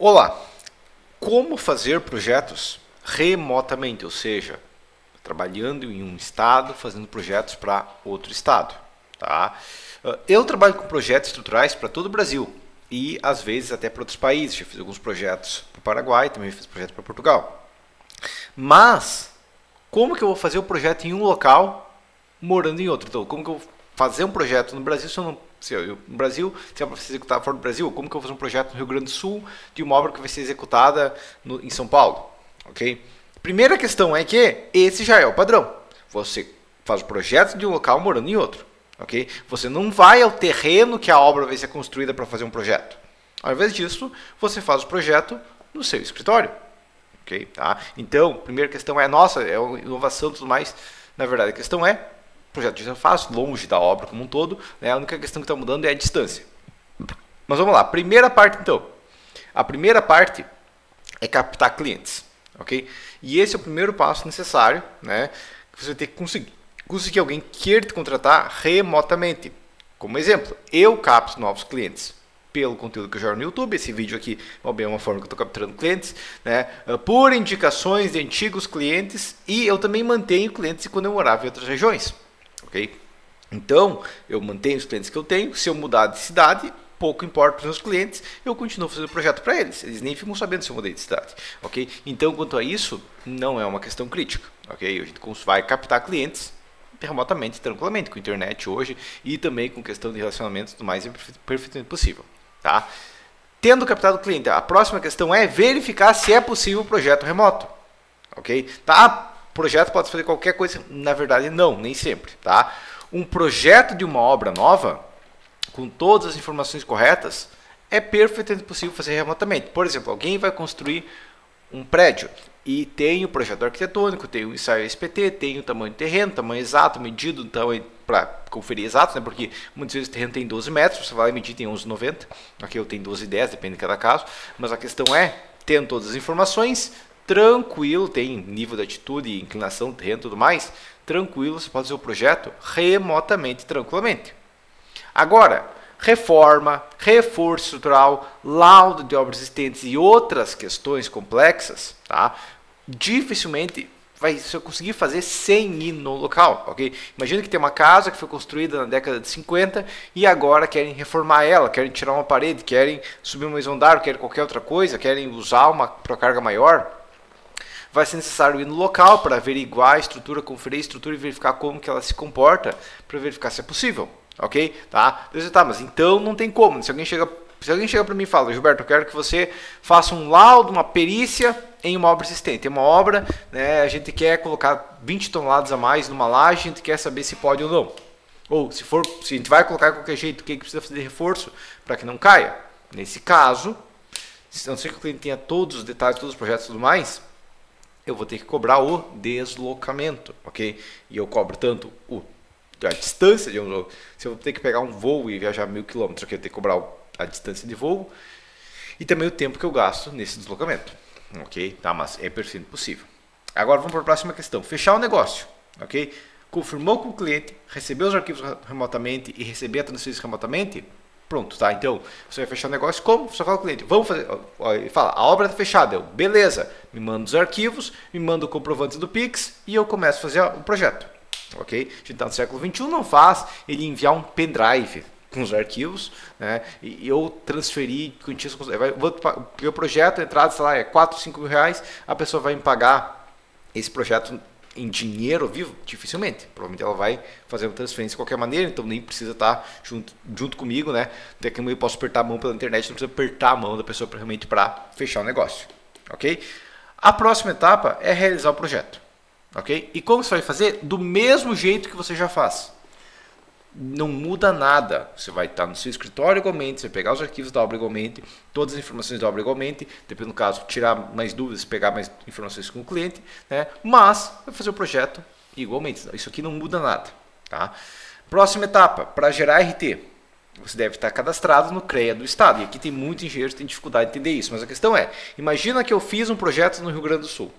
Olá! Como fazer projetos remotamente, ou seja, trabalhando em um estado, fazendo projetos para outro estado. Tá? Ah, eu trabalho com projetos estruturais para todo o Brasil e às vezes até para outros países. Já fiz alguns projetos para o Paraguai, também fiz projetos para Portugal. Mas como que eu vou fazer o projeto em um local morando em outro? Então, como que eu vou fazer um projeto no Brasil se eu não se eu, no Brasil, se é para ser executado fora do Brasil, como que eu vou fazer um projeto no Rio Grande do Sul de uma obra que vai ser executada no, em São Paulo? Ok? Primeira questão é que esse já é o padrão. Você faz o projeto de um local morando em outro. Ok? Você não vai ao terreno que a obra vai ser construída para fazer um projeto. Ao invés disso, você faz o projeto no seu escritório. Ok? Tá? Então, primeira questão é, nossa, é inovação e tudo mais. Na verdade, a questão é projeto já faz, longe da obra como um todo, né? a única questão que está mudando é a distância. Mas vamos lá, primeira parte então. A primeira parte é captar clientes, ok? E esse é o primeiro passo necessário, né? Que você ter que conseguir, conseguir alguém queira te contratar remotamente. Como exemplo, eu capto novos clientes pelo conteúdo que eu gero no YouTube. Esse vídeo aqui é uma forma que eu estou capturando clientes, né? Por indicações de antigos clientes e eu também mantenho clientes quando eu morava em outras regiões ok? Então, eu mantenho os clientes que eu tenho. Se eu mudar de cidade, pouco importa para os meus clientes, eu continuo fazendo projeto para eles. Eles nem ficam sabendo se eu mudei de cidade, ok? Então, quanto a isso, não é uma questão crítica, ok? A gente vai captar clientes remotamente, tranquilamente, com internet hoje e também com questão de relacionamento do mais perfeitamente possível, tá? Tendo captado o cliente, a próxima questão é verificar se é possível o projeto remoto, ok? Tá? Projeto pode fazer qualquer coisa. Na verdade, não, nem sempre. Tá? Um projeto de uma obra nova, com todas as informações corretas, é perfeitamente possível fazer remotamente. Por exemplo, alguém vai construir um prédio e tem o projeto arquitetônico, tem o ensaio SPT, tem o tamanho do terreno, tamanho exato, medido tamanho para conferir exato, né? porque muitas vezes o terreno tem 12 metros, você vai medir tem 11,90, aqui eu tenho 12,10, depende de cada caso, mas a questão é, tendo todas as informações, tranquilo, tem nível de atitude, inclinação, terreno e tudo mais, tranquilo, você pode fazer o projeto remotamente, tranquilamente. Agora, reforma, reforço estrutural, laudo de obras existentes e outras questões complexas, tá? dificilmente vai você conseguir fazer sem ir no local, ok? Imagina que tem uma casa que foi construída na década de 50 e agora querem reformar ela, querem tirar uma parede, querem subir mais um andar, querem qualquer outra coisa, querem usar uma carga maior vai ser necessário ir no local para averiguar a estrutura, conferir a estrutura e verificar como que ela se comporta para verificar se é possível, ok? Tá? Deus, tá, mas então não tem como. Se alguém chega, se alguém chega para mim e fala, Gilberto, eu quero que você faça um laudo, uma perícia em uma obra existente. Tem uma obra, né, a gente quer colocar 20 toneladas a mais numa laje, a gente quer saber se pode ou não. Ou se for, se a gente vai colocar de qualquer jeito, o que, que precisa fazer de reforço para que não caia? Nesse caso, a não ser que o cliente tenha todos os detalhes, todos os projetos e tudo mais, eu vou ter que cobrar o deslocamento, ok? E eu cobro tanto o, a distância de um Se eu ter que pegar um voo e viajar mil quilômetros, eu tenho que cobrar a distância de voo e também o tempo que eu gasto nesse deslocamento, ok? Tá, mas é perfeito possível. Agora vamos para a próxima questão. Fechar o negócio, ok? Confirmou com o cliente, recebeu os arquivos remotamente e receber a transferência remotamente, Pronto, tá? Então, você vai fechar o negócio como? Você fala com o cliente, vamos fazer. Ele fala, a obra está fechada. Eu, beleza, me manda os arquivos, me manda o comprovante do Pix e eu começo a fazer o projeto. Ok? A gente está no século XXI, não faz ele enviar um pendrive com os arquivos, né? E eu transferir quantias. Vou o projeto, a entrada, sei lá, é 4, 5 mil reais, a pessoa vai me pagar esse projeto em dinheiro vivo? Dificilmente. Provavelmente ela vai fazer uma transferência de qualquer maneira, então nem precisa estar junto, junto comigo, né? Que eu posso apertar a mão pela internet, não precisa apertar a mão da pessoa realmente para fechar o negócio. Ok? A próxima etapa é realizar o projeto. Ok? E como você vai fazer? Do mesmo jeito que você já faz não muda nada. Você vai estar no seu escritório igualmente, você vai pegar os arquivos da obra igualmente, todas as informações da obra igualmente, dependendo do caso, tirar mais dúvidas, pegar mais informações com o cliente, né? mas vai fazer o projeto igualmente. Isso aqui não muda nada. Tá? Próxima etapa, para gerar RT. Você deve estar cadastrado no CREA do Estado. E aqui tem muitos engenheiros que têm dificuldade de entender isso. Mas a questão é, imagina que eu fiz um projeto no Rio Grande do Sul.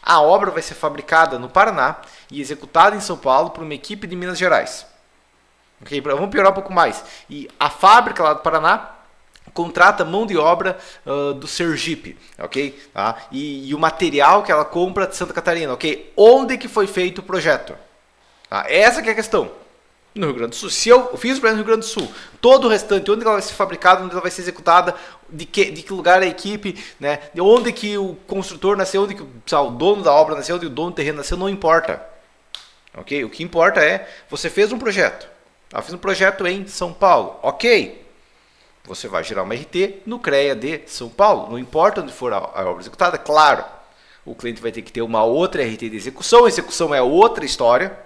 A obra vai ser fabricada no Paraná e executada em São Paulo por uma equipe de Minas Gerais. Okay? Vamos piorar um pouco mais. E a fábrica lá do Paraná contrata mão de obra uh, do Sergipe, ok? Tá? E, e, o material que ela compra de Santa Catarina, ok? Onde que foi feito o projeto? Tá? Essa que é a questão. No Rio Grande do Sul. Se eu fiz o projeto no Rio Grande do Sul, todo o restante, onde ela vai ser fabricada, onde ela vai ser executada, de que, de que lugar é a equipe, né? De onde que o construtor nasceu, onde que sabe, o dono da obra nasceu, onde o dono do terreno nasceu, não importa. Ok? O que importa é, você fez um projeto. Eu fiz um projeto em São Paulo. Ok. Você vai gerar uma RT no CREA de São Paulo. Não importa onde for a, a obra executada, claro. O cliente vai ter que ter uma outra RT de execução. Execução é outra história.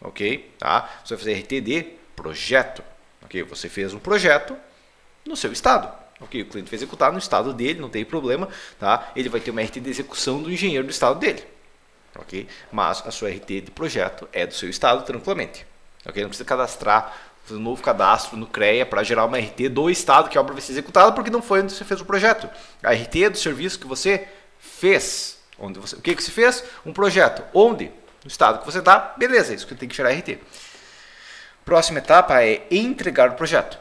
Ok? Tá? Você vai fazer RT de projeto. Ok? Você fez um projeto no seu estado. Ok? O cliente vai executar no estado dele, não tem problema. Tá? Ele vai ter uma RT de execução do engenheiro do estado dele. Ok? Mas a sua RT de projeto é do seu estado tranquilamente. Ok? Não precisa cadastrar um novo cadastro no CREA para gerar uma RT do estado que a obra vai ser executada, porque não foi onde você fez o projeto. A RT é do serviço que você fez. Onde você, o que, que você fez? Um projeto. Onde? No estado que você está. Beleza, é isso que tem que gerar RT. Próxima etapa é entregar o projeto.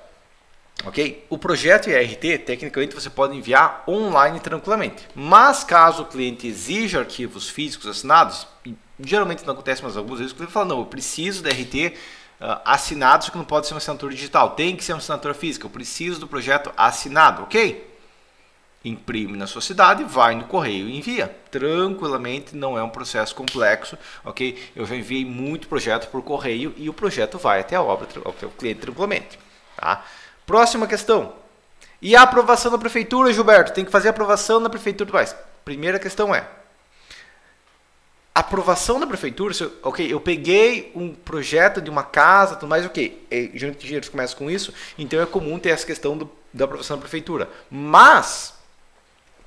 Ok? O projeto e a RT, tecnicamente, você pode enviar online tranquilamente. Mas caso o cliente exija arquivos físicos assinados, geralmente não acontece, mas algumas vezes o cliente fala, não, eu preciso da RT uh, assinado, só que não pode ser uma assinatura digital. Tem que ser uma assinatura física. Eu preciso do projeto assinado, ok? Imprime na sua cidade, vai no correio e envia. Tranquilamente, não é um processo complexo, ok? Eu já enviei muito projeto por correio e o projeto vai até a obra, até o cliente tranquilamente. Tá? Próxima questão. E a aprovação da prefeitura, Gilberto? Tem que fazer aprovação na prefeitura. Mas, primeira questão é: aprovação da prefeitura, eu, ok, eu peguei um projeto de uma casa, tudo mais, ok, é, geralmente começam com isso, então é comum ter essa questão do, da aprovação da prefeitura. Mas,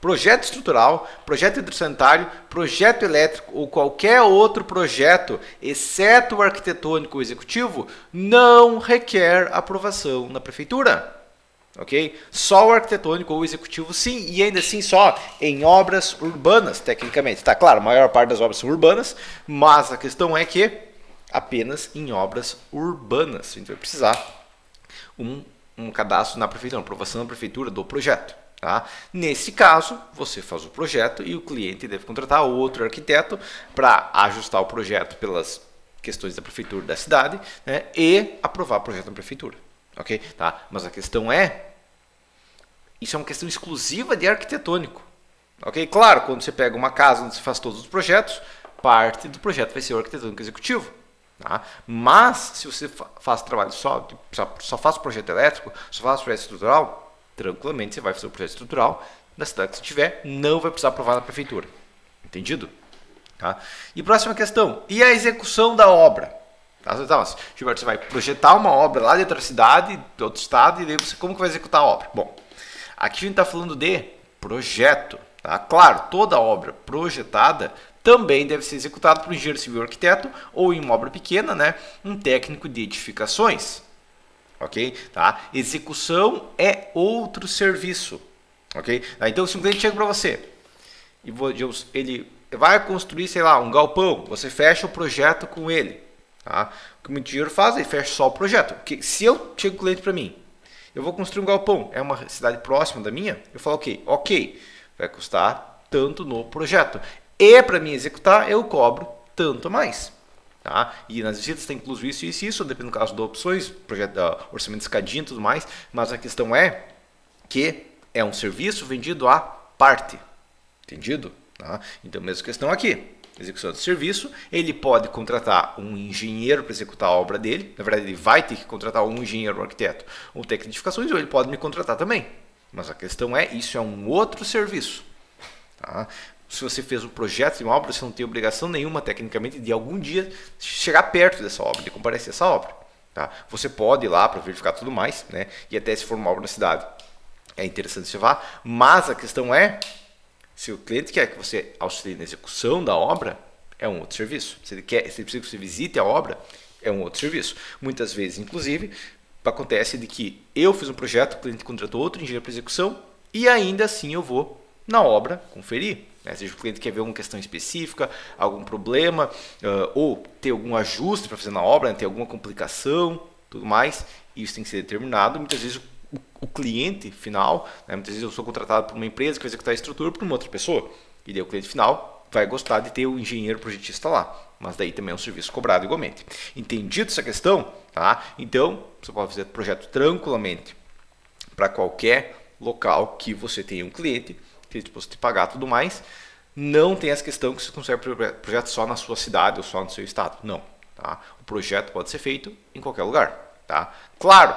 projeto estrutural, projeto hidrossanitário, projeto elétrico ou qualquer outro projeto, exceto o arquitetônico ou executivo, não requer aprovação na prefeitura ok? Só o arquitetônico ou executivo, sim, e ainda assim só em obras urbanas, tecnicamente. Tá claro, a maior parte das obras são urbanas, mas a questão é que apenas em obras urbanas a gente vai precisar um, um cadastro na prefeitura, uma aprovação da prefeitura do projeto. Tá? Nesse caso, você faz o projeto e o cliente deve contratar outro arquiteto para ajustar o projeto pelas questões da prefeitura da cidade né, e aprovar o projeto da prefeitura ok? Tá? Mas a questão é, isso é uma questão exclusiva de arquitetônico, ok? Claro, quando você pega uma casa onde você faz todos os projetos, parte do projeto vai ser o arquitetônico executivo, tá? Mas se você faz trabalho só, só, faz projeto elétrico, só faz projeto estrutural, tranquilamente você vai fazer o projeto estrutural na cidade que você tiver, não vai precisar aprovar na prefeitura, entendido? Tá? E próxima questão, e a execução da obra? Então, Gilberto, você vai projetar uma obra lá de outra cidade, de outro estado, e daí você como que vai executar a obra? Bom, aqui a gente está falando de projeto. Tá? Claro, toda obra projetada também deve ser executada por um engenheiro civil arquiteto ou em uma obra pequena, né, um técnico de edificações. Ok? Tá? Execução é outro serviço. Ok? Tá? Então, se um cliente chega para você e ele vai construir, sei lá, um galpão, você fecha o projeto com ele. Tá? O que o dinheiro faz? Ele fecha só o projeto. Porque se eu chego cliente para mim, eu vou construir um galpão, é uma cidade próxima da minha, eu falo, ok, ok, vai custar tanto no projeto. E para mim executar, eu cobro tanto mais. Tá? E nas visitas tem incluso isso, isso e isso, depende do caso de opções, projeto, uh, orçamento de escadinha e tudo mais, mas a questão é que é um serviço vendido à parte. Entendido? Tá? Então, mesma questão aqui execução de serviço, ele pode contratar um engenheiro para executar a obra dele, na verdade ele vai ter que contratar um engenheiro, um arquiteto, um técnico de edificações, ou ele pode me contratar também. Mas a questão é, isso é um outro serviço. Tá? Se você fez um projeto de uma obra, você não tem obrigação nenhuma, tecnicamente, de algum dia chegar perto dessa obra, de comparecer essa obra. Tá? Você pode ir lá para verificar tudo mais, né? e até se for uma obra na cidade, é interessante você vá, mas a questão é, se o cliente quer que você auxilie na execução da obra, é um outro serviço. Se ele quer, se ele precisa que você visite a obra, é um outro serviço. Muitas vezes, inclusive, acontece de que eu fiz um projeto, o cliente contratou outro engenheiro para execução e ainda assim eu vou na obra conferir. Né? Seja o cliente quer ver alguma questão específica, algum problema, uh, ou ter algum ajuste para fazer na obra, né? ter alguma complicação, tudo mais. Isso tem que ser determinado. Muitas vezes o, o cliente final, né? muitas vezes eu sou contratado por uma empresa que vai executar a estrutura por uma outra pessoa, e daí o cliente final vai gostar de ter o engenheiro projetista lá, mas daí também é um serviço cobrado igualmente. Entendido essa questão? Tá? Então, você pode fazer projeto tranquilamente para qualquer local que você tenha um cliente, que ele te pagar tudo mais, não tem essa questão que você consegue projeto só na sua cidade ou só no seu estado. Não. Tá? O projeto pode ser feito em qualquer lugar. Tá? Claro,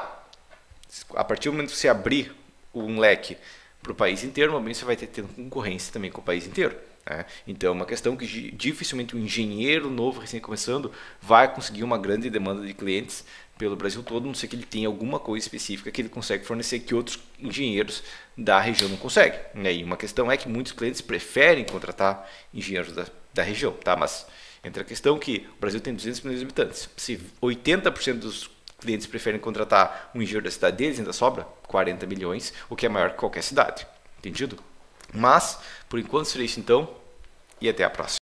a partir do momento que você abrir um leque para o país inteiro, normalmente você vai ter, ter concorrência também com o país inteiro. Né? Então, é uma questão que dificilmente um engenheiro novo, recém começando, vai conseguir uma grande demanda de clientes pelo Brasil todo, não sei que ele tenha alguma coisa específica que ele consegue fornecer que outros engenheiros da região não conseguem. Né? E uma questão é que muitos clientes preferem contratar engenheiros da, da região, tá? mas entre a questão que o Brasil tem 200 milhões de habitantes, se 80% dos clientes preferem contratar um engenheiro da cidade deles, ainda sobra 40 milhões, o que é maior que qualquer cidade. Entendido? Mas, por enquanto, seria isso então, e até a próxima.